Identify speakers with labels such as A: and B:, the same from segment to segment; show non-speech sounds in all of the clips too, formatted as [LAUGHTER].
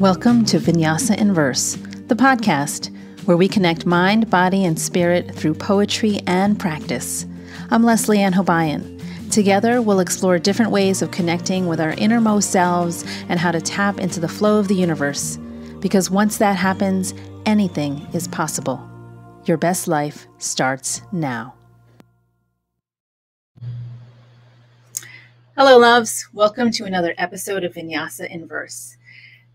A: Welcome to Vinyasa in Verse, the podcast where we connect mind, body, and spirit through poetry and practice. I'm Leslie Ann Hobayan. Together, we'll explore different ways of connecting with our innermost selves and how to tap into the flow of the universe. Because once that happens, anything is possible. Your best life starts now. Hello, loves. Welcome to another episode of Vinyasa in Verse.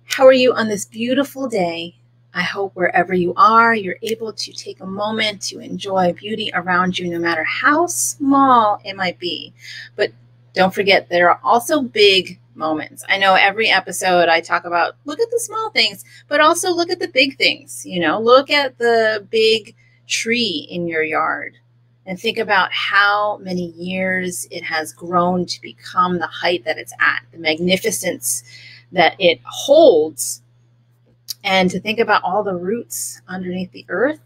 A: How are you on this beautiful day? I hope wherever you are, you're able to take a moment to enjoy beauty around you, no matter how small it might be. But don't forget, there are also big moments. I know every episode I talk about look at the small things, but also look at the big things. You know, look at the big tree in your yard and think about how many years it has grown to become the height that it's at, the magnificence that it holds, and to think about all the roots underneath the earth.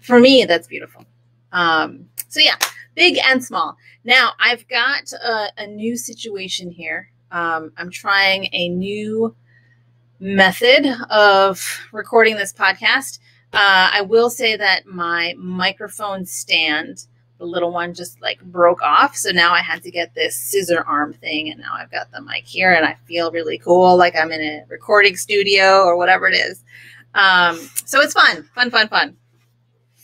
A: For me, that's beautiful. Um, so, yeah, big and small. Now, I've got a, a new situation here. Um, I'm trying a new method of recording this podcast. Uh, I will say that my microphone stand the little one just like broke off. So now I had to get this scissor arm thing, and now I've got the mic here, and I feel really cool, like I'm in a recording studio or whatever it is. Um, so it's fun, fun, fun, fun.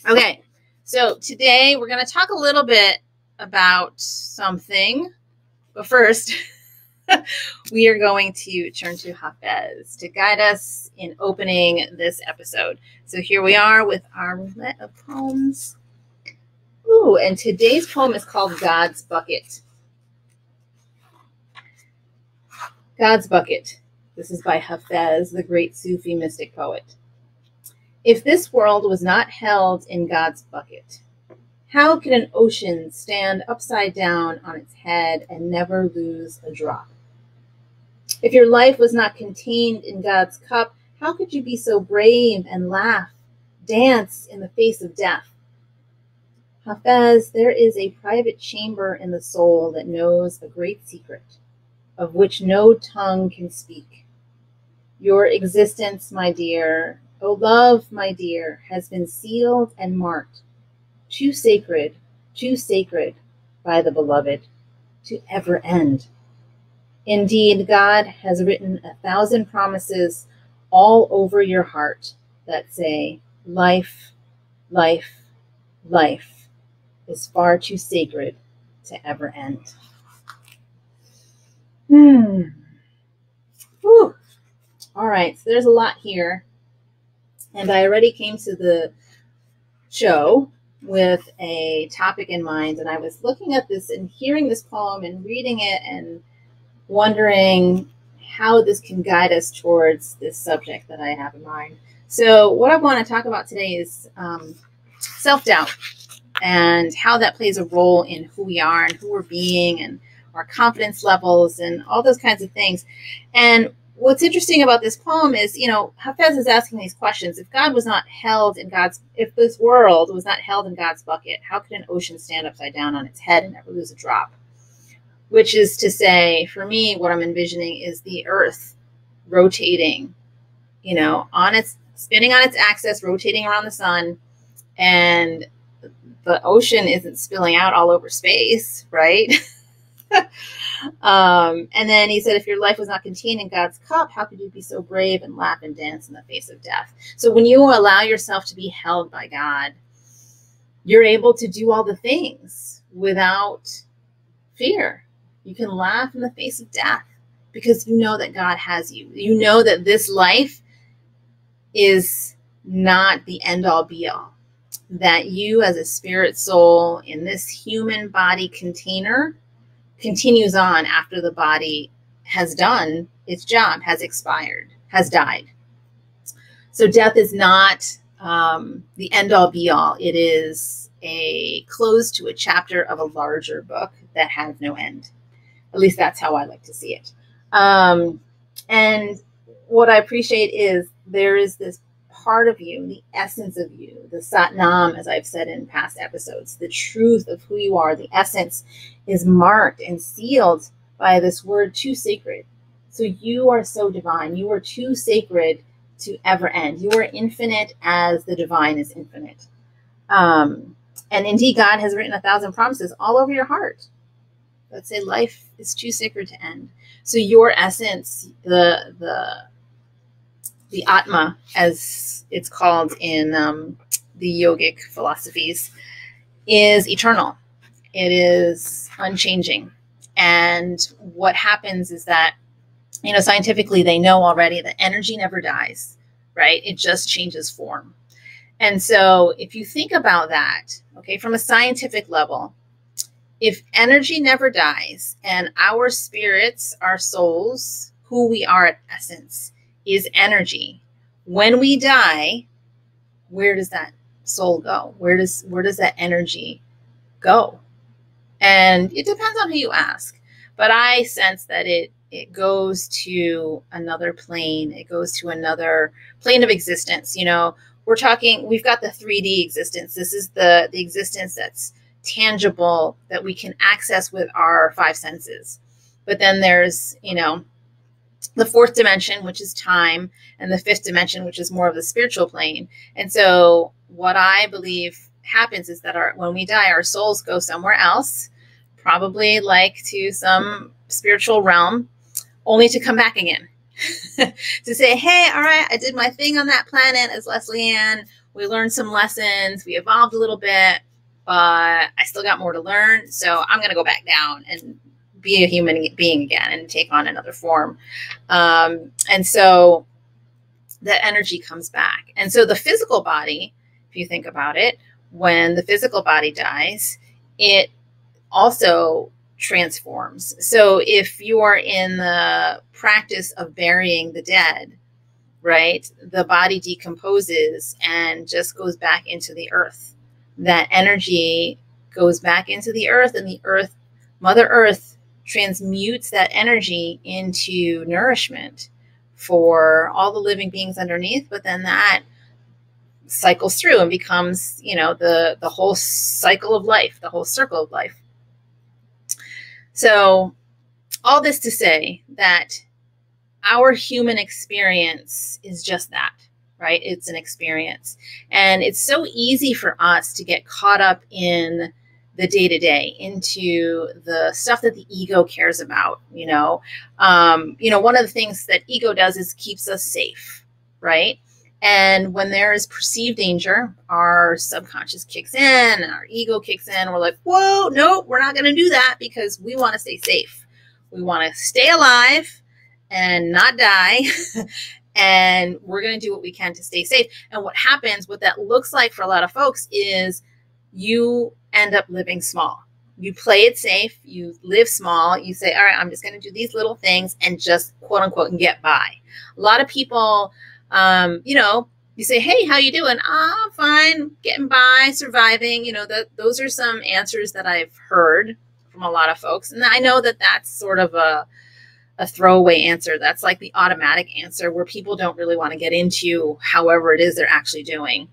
A: Okay, so today we're going to talk a little bit about something, but first. [LAUGHS] we are going to turn to Hafez to guide us in opening this episode. So here we are with our roulette of poems. Ooh, and today's poem is called God's Bucket. God's Bucket. This is by Hafez, the great Sufi mystic poet. If this world was not held in God's bucket, how could an ocean stand upside down on its head and never lose a drop? If your life was not contained in God's cup, how could you be so brave and laugh, dance in the face of death? Hafez, there is a private chamber in the soul that knows a great secret, of which no tongue can speak. Your existence, my dear, O love, my dear, has been sealed and marked, too sacred, too sacred by the beloved, to ever end. Indeed, God has written a thousand promises all over your heart that say, Life, life, life is far too sacred to ever end. Hmm. Whew. All right, so there's a lot here. And I already came to the show with a topic in mind. And I was looking at this and hearing this poem and reading it and wondering how this can guide us towards this subject that I have in mind. So, what I want to talk about today is um, self doubt and how that plays a role in who we are and who we're being and our confidence levels and all those kinds of things. And what's interesting about this poem is, you know, Hafez is asking these questions. If God was not held in God's, if this world was not held in God's bucket, how could an ocean stand upside down on its head and never lose a drop? Which is to say, for me, what I'm envisioning is the earth rotating, you know, on its, spinning on its axis, rotating around the sun. And the ocean isn't spilling out all over space, right? [LAUGHS] um, and then he said, if your life was not contained in God's cup, how could you be so brave and laugh and dance in the face of death? So when you allow yourself to be held by God, you're able to do all the things without fear. You can laugh in the face of death because you know that God has you. You know that this life is not the end all be all that you, as a spirit soul in this human body container, continues on after the body has done its job, has expired, has died. So death is not um, the end all be all. It is a close to a chapter of a larger book that has no end. At least that's how I like to see it. Um, and what I appreciate is there is this part of you, the essence of you, the Satnam, as I've said in past episodes, the truth of who you are, the essence is marked and sealed by this word too sacred, So you are so divine. You are too sacred to ever end. You are infinite as the divine is infinite. Um, and indeed, God has written a thousand promises all over your heart Let's say life is too sacred to end. So your essence, the the the Atma, as it's called in um, the yogic philosophies, is eternal. It is unchanging. And what happens is that, you know, scientifically, they know already that energy never dies, right? It just changes form. And so if you think about that, okay, from a scientific level, if energy never dies and our spirits, our souls, who we are at essence, is energy, when we die, where does that soul go? Where does where does that energy go? And it depends on who you ask. But I sense that it it goes to another plane. It goes to another plane of existence. You know, we're talking we've got the 3D existence. This is the the existence that's tangible that we can access with our five senses. But then there's, you know, the fourth dimension, which is time, and the fifth dimension, which is more of the spiritual plane. And so, what I believe happens is that our when we die, our souls go somewhere else, probably like to some spiritual realm, only to come back again. [LAUGHS] to say, hey, all right, I did my thing on that planet as Leslie Ann. We learned some lessons. We evolved a little bit, but I still got more to learn. So I'm going to go back down and be a human being again and take on another form. Um, and so the energy comes back. And so the physical body, if you think about it, when the physical body dies, it also transforms. So if you are in the practice of burying the dead, right, the body decomposes and just goes back into the earth. That energy goes back into the earth, and the earth, Mother Earth, transmutes that energy into nourishment for all the living beings underneath but then that cycles through and becomes you know the the whole cycle of life the whole circle of life. So all this to say that our human experience is just that right? It's an experience. And it's so easy for us to get caught up in the day to day into the stuff that the ego cares about. You know, um, you know, one of the things that ego does is keeps us safe, right? And when there is perceived danger, our subconscious kicks in and our ego kicks in. We're like, whoa, no, we're not going to do that because we want to stay safe. We want to stay alive and not die. [LAUGHS] and we're going to do what we can to stay safe. And what happens, what that looks like for a lot of folks is you end up living small. You play it safe, you live small, you say, all right, I'm just going to do these little things and just quote unquote get by. A lot of people, um, you know, you say, hey, how you doing? Ah, oh, fine, getting by, surviving. You know, that those are some answers that I've heard from a lot of folks. And I know that that's sort of a, a throwaway answer. That's like the automatic answer where people don't really want to get into however it is they're actually doing.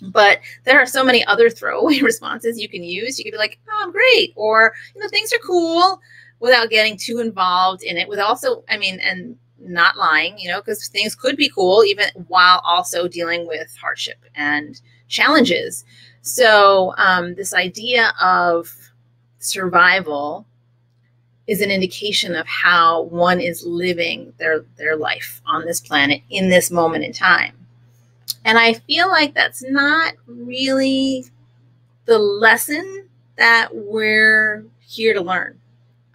A: But there are so many other throwaway [LAUGHS] responses you can use. You could be like, oh, I'm great. Or, you know, things are cool without getting too involved in it. With also, I mean, and not lying, you know, because things could be cool even while also dealing with hardship and challenges. So, um, this idea of survival is an indication of how one is living their their life on this planet in this moment in time. And I feel like that's not really the lesson that we're here to learn.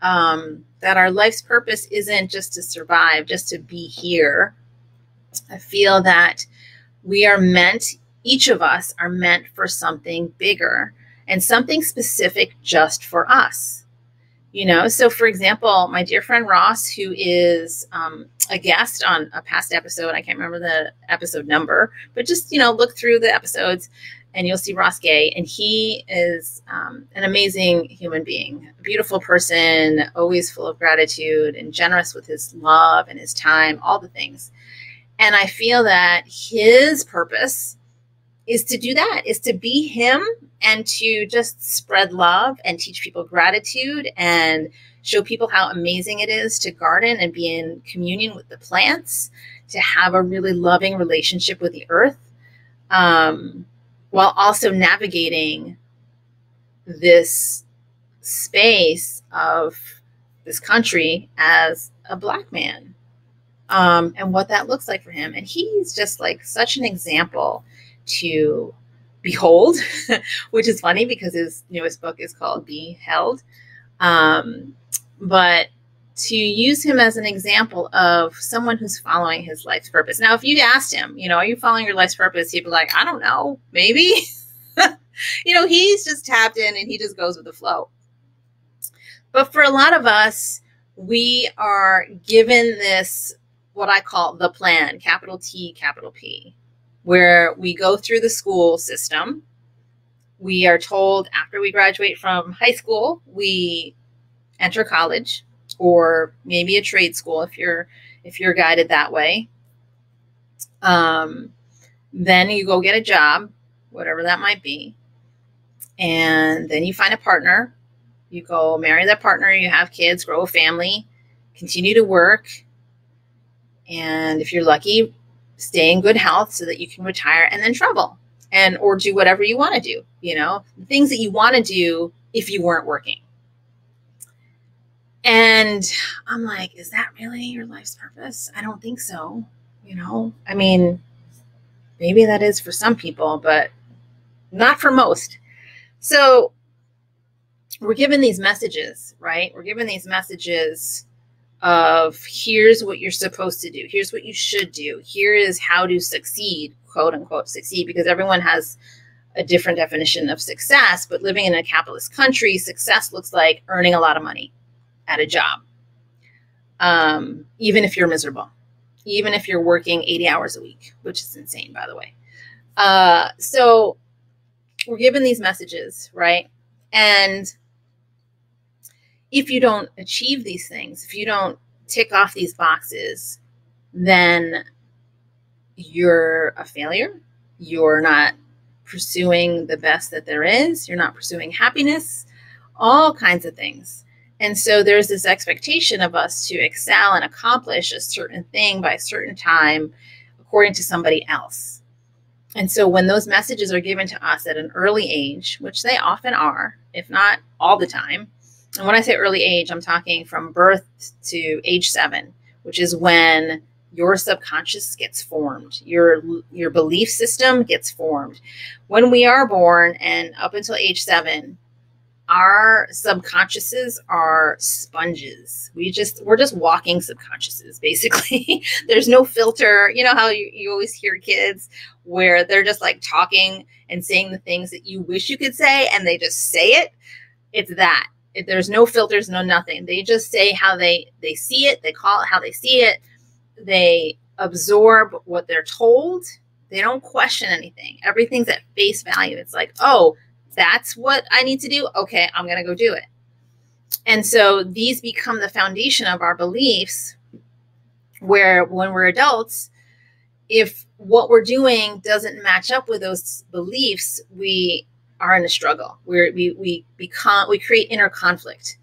A: Um, that our life's purpose isn't just to survive, just to be here. I feel that we are meant, each of us are meant for something bigger and something specific just for us you know? So for example my dear friend ross who is um, a guest on a past episode i can't remember the episode number but just you know look through the episodes and you'll see ross gay and he is um, an amazing human being a beautiful person always full of gratitude and generous with his love and his time all the things. And i feel that his purpose is to do that, is to be him and to just spread love and teach people gratitude and show people how amazing it is to garden and be in communion with the plants, to have a really loving relationship with the earth, um, while also navigating this space of this country as a black man um, and what that looks like for him. And he's just like such an example to behold, [LAUGHS] which is funny because his newest book is called Be Held. Um, but to use him as an example of someone who's following his life's purpose. Now, if you asked him, you know, are you following your life's purpose? He'd be like, I don't know, maybe. [LAUGHS] you know, he's just tapped in and he just goes with the flow. But for a lot of us, we are given this, what I call the plan, capital T, capital P, where we go through the school system. We are told after we graduate from high school, we enter college or maybe a trade school if you're if you're guided that way. Um, then you go get a job, whatever that might be, and then you find a partner you go marry that partner, you have kids, grow a family, continue to work. And if you're lucky, stay in good health so that you can retire and then travel and or do whatever you want to do, you know, things that you want to do if you weren't working. And I'm like, is that really your life's purpose? I don't think so. You know, I mean, maybe that is for some people, but not for most. So we're given these messages, right? We're given these messages of here's what you're supposed to do, here's what you should do, here is how to succeed, quote unquote, succeed, because everyone has a different definition of success. But living in a capitalist country, success looks like earning a lot of money at a job, um, even if you're miserable, even if you're working 80 hours a week, which is insane, by the way. Uh, so we're given these messages, right? And if you don't achieve these things, if you don't tick off these boxes, then you're a failure. You're not pursuing the best that there is. You're not pursuing happiness, all kinds of things. And so there's this expectation of us to excel and accomplish a certain thing by a certain time according to somebody else. And so when those messages are given to us at an early age, which they often are, if not all the time, and when I say early age, I'm talking from birth to age seven, which is when your subconscious gets formed your your belief system gets formed. When we are born and up until age 7 our subconsciouses are sponges. We just we're just walking subconsciouses [LAUGHS] basically. There's no filter. You know how you, you always hear kids where they're just like talking and saying the things that you wish you could say and they just say it? It's that there's no filters, no nothing. They just say how they they see it. They call it how they see it. They absorb what they're told. They don't question anything. Everything's at face value. It's like, oh, that's what I need to do. Okay, I'm gonna go do it. And so these become the foundation of our beliefs. Where when we're adults, if what we're doing doesn't match up with those beliefs, we are in a struggle. We're, we we become we create inner conflict.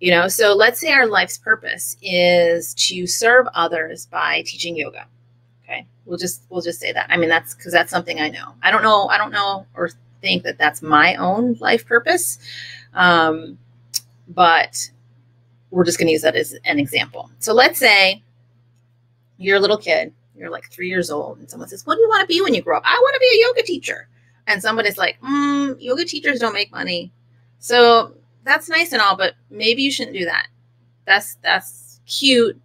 A: You know, so let's say our life's purpose is to serve others by teaching yoga. Okay, we'll just we'll just say that. I mean, that's because that's something I know. I don't know. I don't know or think that that's my own life purpose, um, but we're just going to use that as an example. So let's say you're a little kid. You're like three years old, and someone says, "What do you want to be when you grow up?" I want to be a yoga teacher and somebody's like, mm, yoga teachers don't make money. So that's nice and all, but maybe you shouldn't do that. That's that's cute,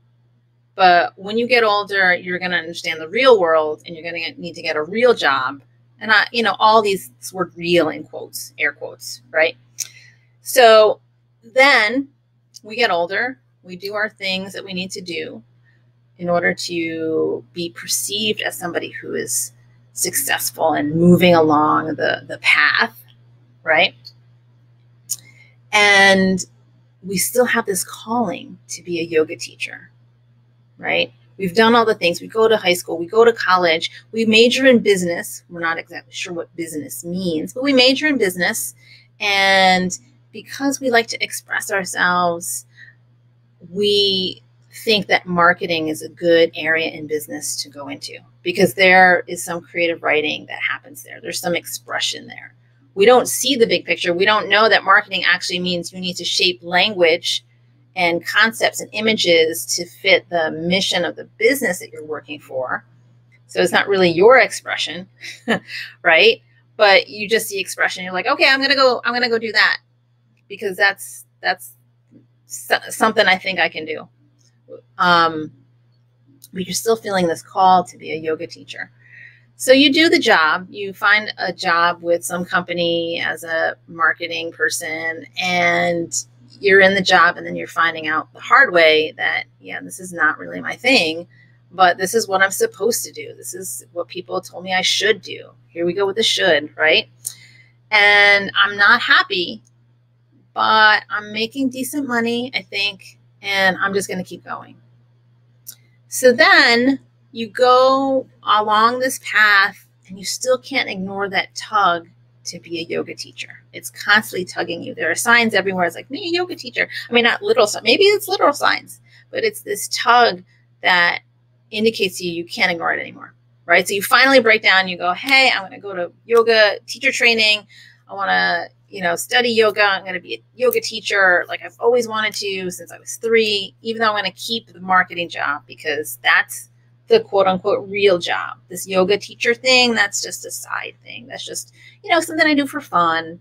A: but when you get older, you're gonna understand the real world, and you're gonna need to get a real job. And I, you know, all these word "real" in quotes, air quotes, right? So then we get older, we do our things that we need to do in order to be perceived as somebody who is successful and moving along the, the path, right? And we still have this calling to be a yoga teacher, right? We've done all the things. We go to high school, we go to college, we major in business. We're not exactly sure what business means, but we major in business. And because we like to express ourselves, we think that marketing is a good area in business to go into because there is some creative writing that happens there. There's some expression there. We don't see the big picture. We don't know that marketing actually means you need to shape language and concepts and images to fit the mission of the business that you're working for. So it's not really your expression, [LAUGHS] right? But you just see expression. You're like, okay, I'm gonna go. I'm gonna go do that because that's that's something I think I can do. Um, but you're still feeling this call to be a yoga teacher. So you do the job, you find a job with some company as a marketing person, and you're in the job, and then you're finding out the hard way that, yeah, this is not really my thing, but this is what I'm supposed to do. This is what people told me I should do. Here we go with the should, right? And I'm not happy, but I'm making decent money, I think, and I'm just going to keep going. So then you go along this path and you still can't ignore that tug to be a yoga teacher. It's constantly tugging you. There are signs everywhere. It's like, me, a yoga teacher. I mean, not literal signs. Maybe it's literal signs, but it's this tug that indicates to you you can't ignore it anymore. Right. So you finally break down. You go, hey, I'm going to go to yoga teacher training. I want to you know, study yoga. I'm going to be a yoga teacher like I've always wanted to since I was three, even though I'm going to keep the marketing job because that's the quote unquote real job. This yoga teacher thing, that's just a side thing. That's just, you know, something I do for fun.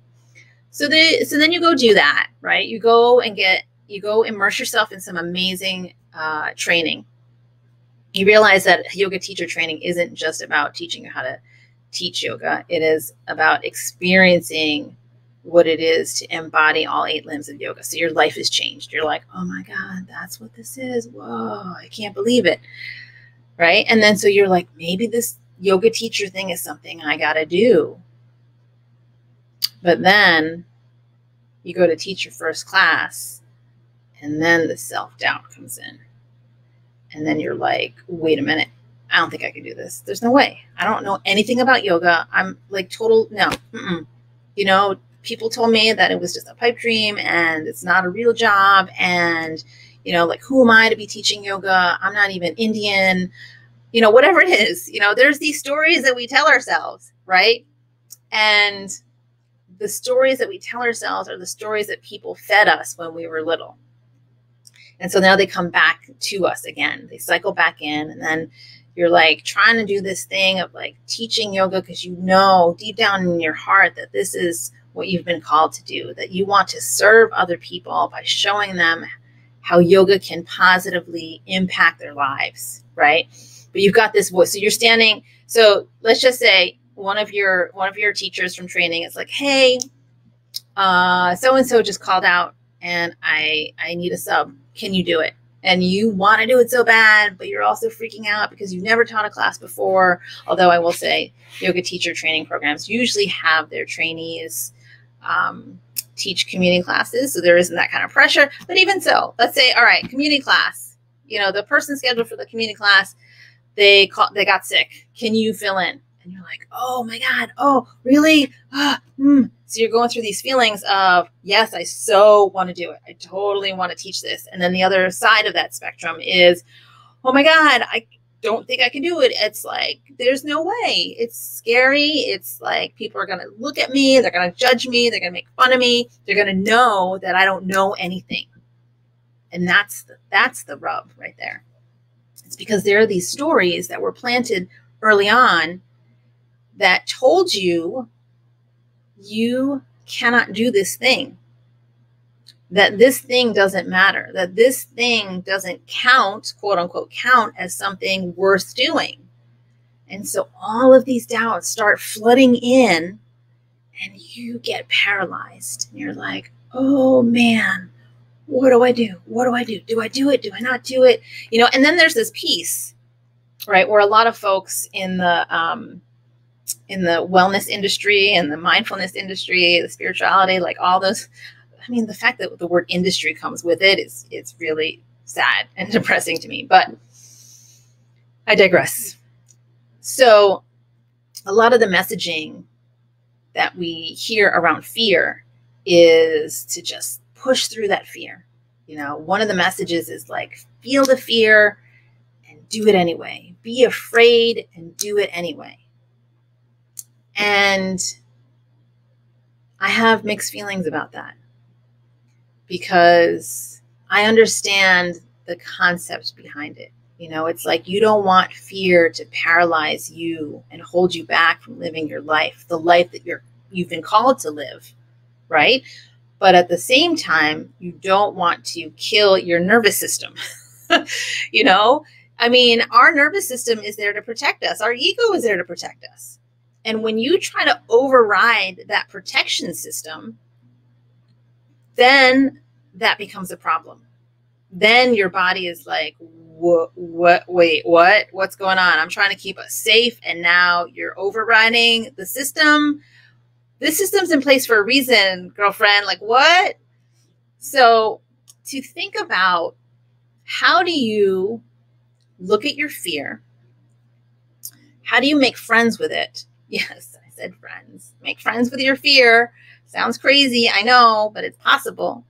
A: So the so then you go do that, right? You go and get you go immerse yourself in some amazing uh, training. You realize that yoga teacher training isn't just about teaching you how to teach yoga. It is about experiencing what it is to embody all eight limbs of yoga. So your life has changed. You're like, oh my God, that's what this is. Whoa, I can't believe it. Right. And then so you're like, maybe this yoga teacher thing is something I got to do. But then you go to teach your first class, and then the self doubt comes in. And then you're like, wait a minute. I don't think I can do this. There's no way. I don't know anything about yoga. I'm like total no. Mm-mm. You know, people told me that it was just a pipe dream and it's not a real job and you know like who am i to be teaching yoga? I'm not even indian. You know whatever it is you know there's these stories that we tell ourselves right? And the stories that we tell ourselves are the stories that people fed us when we were little. And so now they come back to us again. They cycle back in and then you're like trying to do this thing of like teaching yoga because you know deep down in your heart that this is what you've been called to do, that you want to serve other people by showing them how yoga can positively impact their lives, right? But you've got this voice. So you're standing, so let's just say one of your one of your teachers from training is like, hey, uh, so and so just called out and I I need a sub. Can you do it? And you want to do it so bad, but you're also freaking out because you've never taught a class before. Although I will say, yoga teacher training programs usually have their trainees um, teach community classes, so there isn't that kind of pressure. But even so, let's say, all right, community class. You know, the person scheduled for the community class, they call, they got sick. Can you fill in? And you're like, oh my god, oh really? Ah, mm. So you're going through these feelings of, yes, I so want to do it. I totally want to teach this. And then the other side of that spectrum is, oh my god, I don't think I can do it. It's like, there's no way. It's scary. It's like people are going to look at me. They're going to judge me. They're going to make fun of me. They're going to know that I don't know anything. And that's the, that's the rub right there. It's because there are these stories that were planted early on that told you you cannot do this thing that this thing doesn't matter, that this thing doesn't count, quote unquote, count as something worth doing. And so all of these doubts start flooding in, and you get paralyzed. And you're like, oh man, what do I do? What do I do? Do I do it? Do I not do it? You know, and then there's this piece, right, where a lot of folks in the, um, in the wellness industry and the mindfulness industry, the spirituality, like all those I mean, the fact that the word industry comes with it is it's really sad and [LAUGHS] depressing to me. But I digress. So, a lot of the messaging that we hear around fear is to just push through that fear. You know, one of the messages is like, feel the fear and do it anyway. Be afraid and do it anyway. And I have mixed feelings about that because I understand the concept behind it. You know, it's like you don't want fear to paralyze you and hold you back from living your life, the life that you're you've been called to live, right? But at the same time, you don't want to kill your nervous system. [LAUGHS] you know, I mean, our nervous system is there to protect us. Our ego is there to protect us. And when you try to override that protection system, then that becomes a problem. Then your body is like, what, what, wait, what, what's going on? I'm trying to keep us safe. And now you're overriding the system. This system's in place for a reason, girlfriend. Like, what? So, to think about how do you look at your fear? How do you make friends with it? [LAUGHS] Yes, I said friends. Make friends with your fear. Sounds crazy, I know, but it's possible.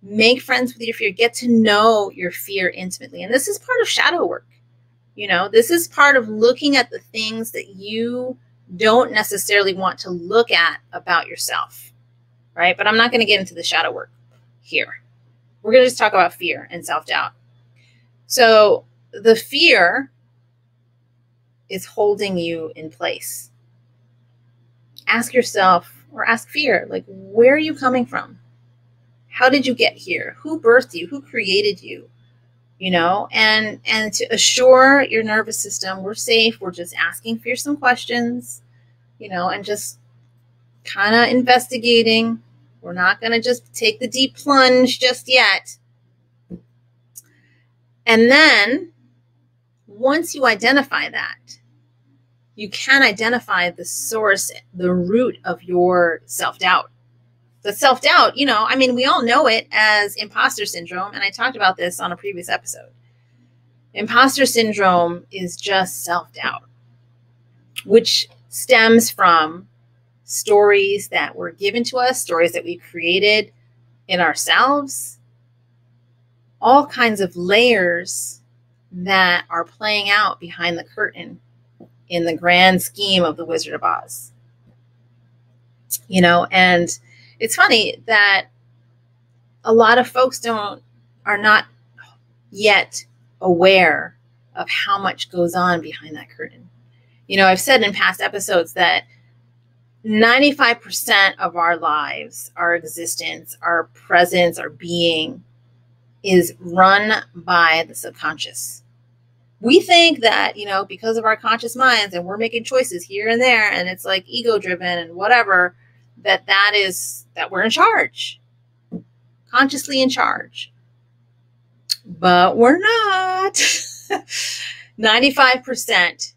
A: Make friends with your fear. Get to know your fear intimately. And this is part of shadow work. You know, this is part of looking at the things that you don't necessarily want to look at about yourself. Right. But I'm not going to get into the shadow work here. We're going to just talk about fear and self doubt. So, the fear is holding you in place. Ask yourself or ask fear, like, where are you coming from? How did you get here? Who birthed you? Who created you? You know, and and to assure your nervous system we're safe, we're just asking fearsome questions, you know, and just kind of investigating. We're not going to just take the deep plunge just yet. And then once you identify that, you can identify the source, the root of your self doubt. The self doubt, you know, I mean, we all know it as imposter syndrome. And I talked about this on a previous episode. Imposter syndrome is just self doubt, which stems from stories that were given to us, stories that we created in ourselves, all kinds of layers that are playing out behind the curtain in the grand scheme of the Wizard of Oz. You know, and it's funny that a lot of folks don't are not yet aware of how much goes on behind that curtain. You know, I've said in past episodes that 95% of our lives, our existence, our presence, our being is run by the subconscious we think that you know because of our conscious minds and we're making choices here and there and it's like ego driven and whatever that that is that we're in charge. Consciously in charge. But we're not. [LAUGHS] 95%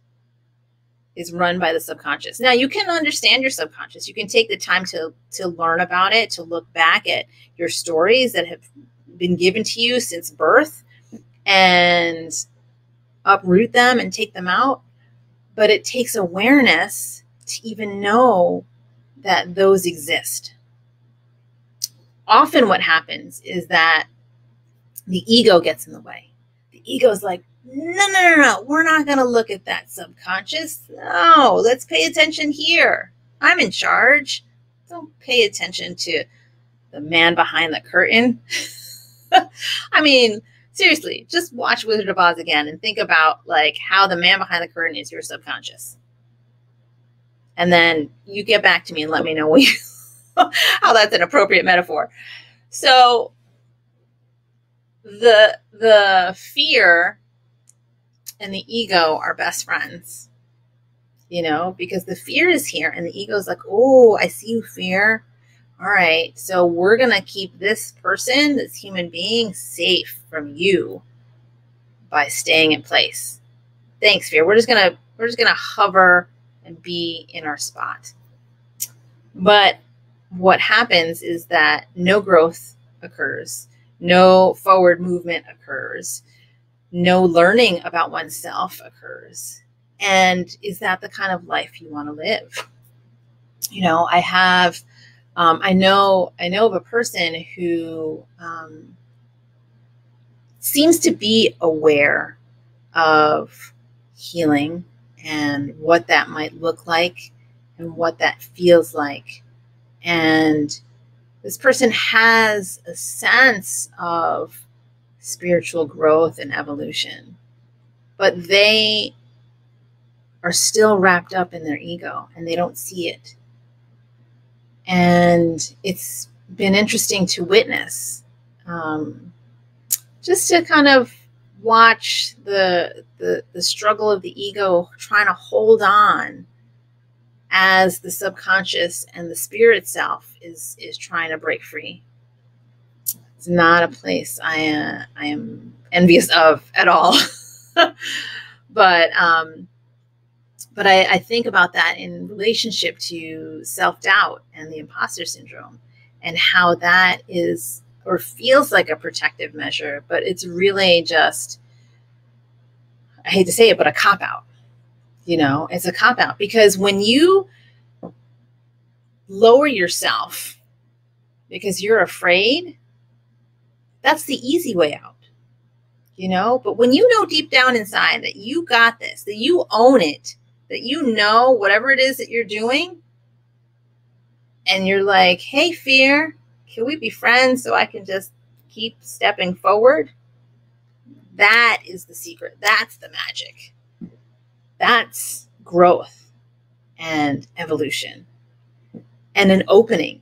A: is run by the subconscious. Now you can understand your subconscious. You can take the time to to learn about it to look back at your stories that have been given to you since birth and uproot them and take them out, but it takes awareness to even know that those exist. Often, what happens is that the ego gets in the way. The ego is like, no, no, no, no, we're not going to look at that subconscious. No, let's pay attention here. I'm in charge. Don't pay attention to the man behind the curtain. [LAUGHS] I mean, seriously, just watch Wizard of Oz again and think about like how the man behind the curtain is your subconscious. And then you get back to me and let me know what you, [LAUGHS] how that's an appropriate metaphor. So the the fear and the ego are best friends. You know, because the fear is here and the ego is like, "Oh, I see you fear all right, so we're going to keep this person, this human being, safe from you by staying in place. Thanks, Fear. We're just going to we're just going to hover and be in our spot. But what happens is that no growth occurs, no forward movement occurs. no learning about oneself occurs. And is that the kind of life you want to live? You know, I have, um, I know, I know of a person who um, seems to be aware of healing and what that might look like and what that feels like. And this person has a sense of spiritual growth and evolution, but they are still wrapped up in their ego and they don't see it. And it's been interesting to witness, um, just to kind of watch the, the the struggle of the ego trying to hold on as the subconscious and the spirit self is is trying to break free. It's not a place I uh, I am envious of at all. [LAUGHS] but um, but I, I think about that in relationship to self doubt and the imposter syndrome, and how that is or feels like a protective measure, but it's really just I hate to say it, but a cop out. You know, it's a cop out because when you lower yourself because you're afraid, that's the easy way out. You know, but when you know deep down inside that you got this, that you own it, that you know whatever it is that you're doing, and you're like, hey, fear, can we be friends so I can just keep stepping forward? That is the secret. That's the magic. That's growth and evolution and an opening,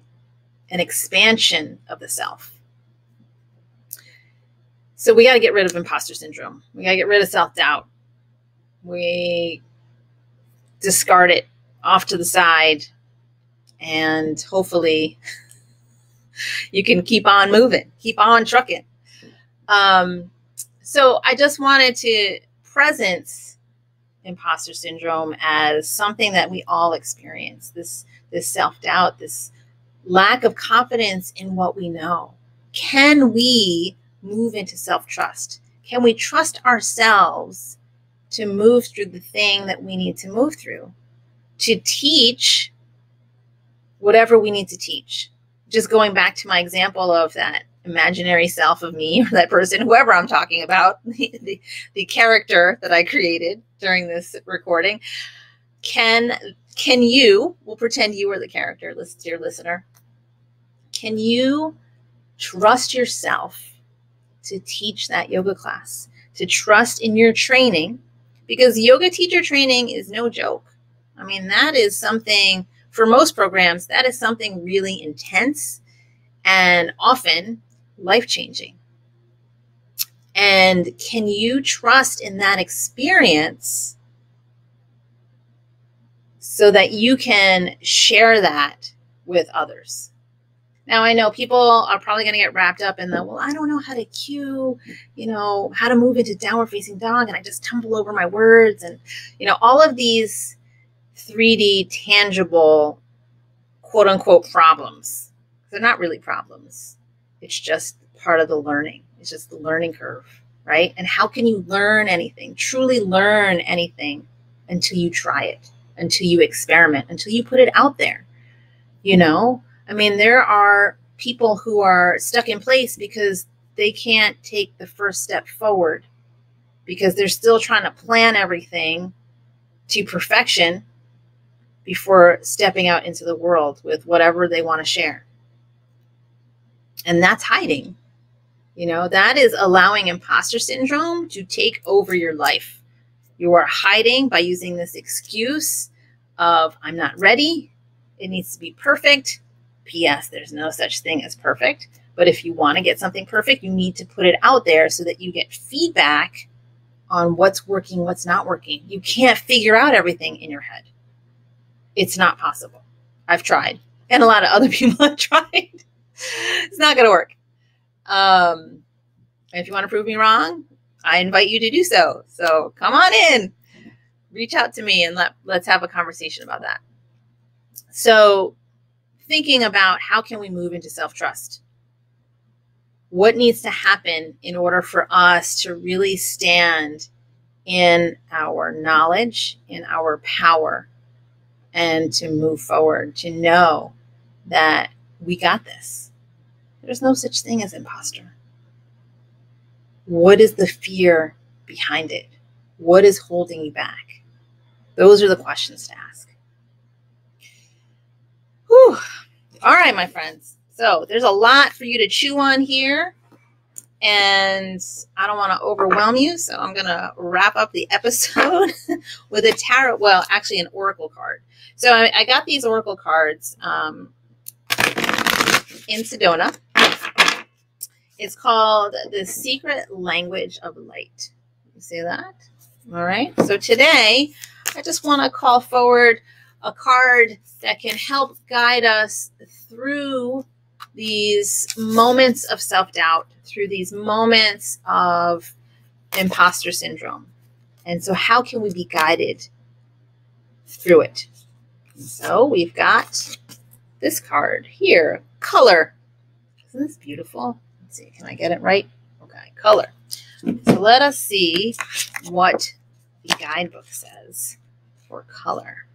A: an expansion of the self. So we got to get rid of imposter syndrome. We got to get rid of self doubt. We discard it off to the side and hopefully [LAUGHS] you can keep on moving, keep on trucking. Um, so I just wanted to presence imposter syndrome as something that we all experience. This this self-doubt, this lack of confidence in what we know. Can we move into self-trust? Can we trust ourselves to move through the thing that we need to move through? To teach whatever we need to teach. Just going back to my example of that imaginary self of me [LAUGHS] or that person, whoever I'm talking about, [LAUGHS] the, the, the character that I created during this recording, can can you, we'll pretend you are the character, dear listener, can you trust yourself to teach that yoga class, to trust in your training? Because yoga teacher training is no joke. I mean, that is something, for most programs, that is something really intense and often life changing. And can you trust in that experience so that you can share that with others? Now, I know people are probably going to get wrapped up in the, well, I don't know how to cue, you know, how to move into downward facing dog, and I just tumble over my words. And, you know, all of these 3D tangible quote unquote problems. They're not really problems. It's just part of the learning. It's just the learning curve, right? And how can you learn anything, truly learn anything until you try it, until you experiment, until you put it out there? You know, I mean, there are people who are stuck in place because they can't take the first step forward because they're still trying to plan everything to perfection before stepping out into the world with whatever they want to share. And that's hiding. You know, that is allowing imposter syndrome to take over your life. You are hiding by using this excuse of, I'm not ready. It needs to be perfect. P.S. There's no such thing as perfect. But if you want to get something perfect, you need to put it out there so that you get feedback on what's working, what's not working. You can't figure out everything in your head. It's not possible. I've tried, and a lot of other [LAUGHS] people have tried it's not going to work. Um, if you want to prove me wrong, I invite you to do so. So come on in, reach out to me, and let let's have a conversation about that. So, thinking about how can we move into self trust. What needs to happen in order for us to really stand in our knowledge, in our power, and to move forward, to know that we got this. There's no such thing as imposter. What is the fear behind it? What is holding you back? Those are the questions to ask. Whew. All right, my friends. So there's a lot for you to chew on here. And I don't want to overwhelm you. So I'm going to wrap up the [LAUGHS] episode with a tarot, well, actually, an oracle card. So I, I got these oracle cards um, in Sedona. It's called The Secret Language of Light. You see that? All right. So today, I just want to call forward a card that can help guide us through these moments of self doubt, through these moments of imposter syndrome. And so, how can we be guided through it? So, we've got this card here color. Isn't this beautiful? Let's see, can I get it right? Okay, color. So, let us see what the guidebook says for color.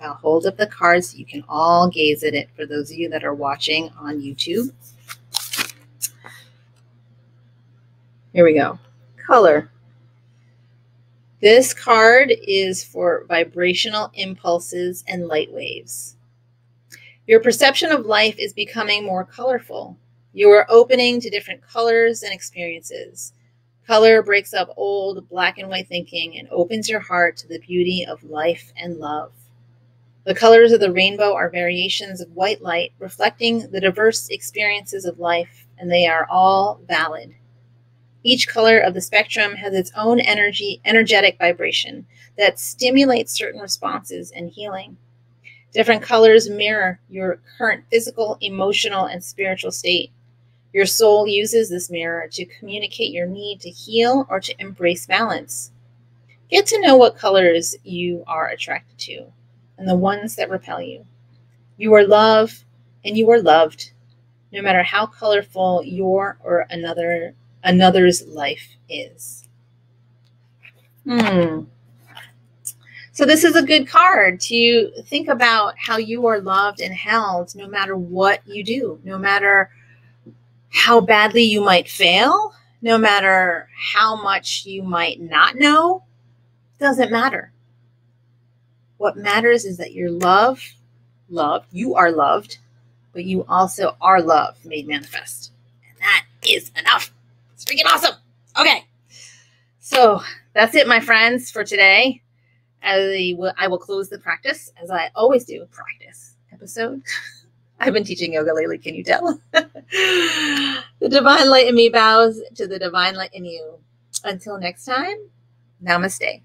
A: I'll hold up the cards so you can all gaze at it for those of you that are watching on YouTube. Here we go. Color. This card is for vibrational impulses and light waves. Your perception of life is becoming more colorful. You are opening to different colors and experiences. Color breaks up old black and white thinking and opens your heart to the beauty of life and love. The colors of the rainbow are variations of white light reflecting the diverse experiences of life, and they are all valid. Each color of the spectrum has its own energy, energetic vibration that stimulates certain responses and healing. Different colors mirror your current physical, emotional, and spiritual state. Your soul uses this mirror to communicate your need to heal or to embrace balance. Get to know what colors you are attracted to and the ones that repel you. You are love and you are loved, no matter how colorful your or another another's life is. Hmm. So this is a good card to think about how you are loved and held no matter what you do, no matter how badly you might fail, no matter how much you might not know, doesn't matter. What matters is that you're loved, you are loved, but you also are love made manifest. And that is enough. It's freaking awesome. Okay. So that's it, my friends, for today. I will, I will close the practice as I always do. Practice episode. [LAUGHS] I've been teaching yoga lately. Can you tell? [LAUGHS] the divine light in me bows to the divine light in you. Until next time, namaste.